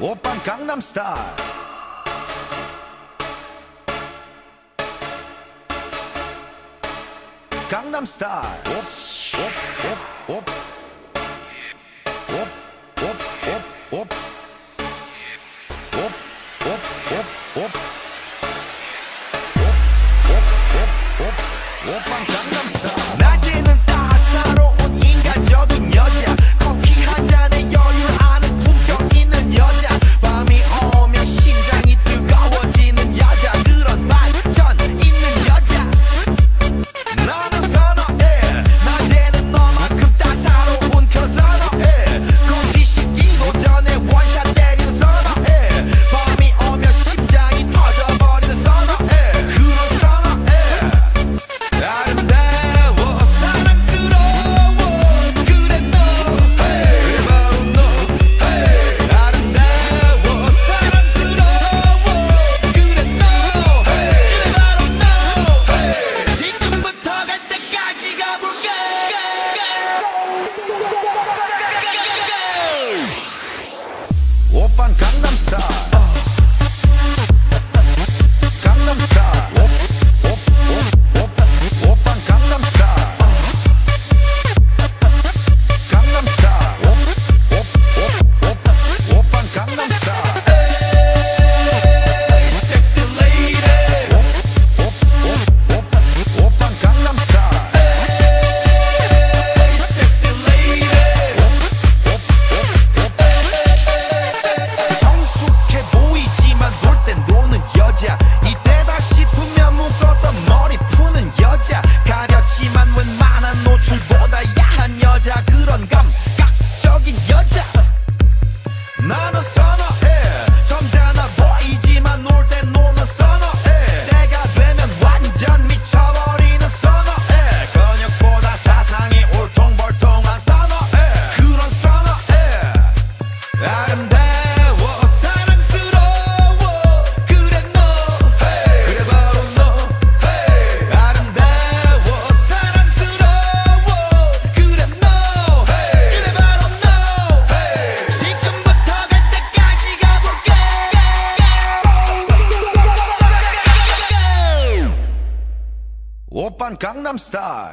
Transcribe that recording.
오빤 강남스타일. 강남스타일. 오빤 강남스타 낮에는 따사로운 인간적인 여자. Open Gangnam Star.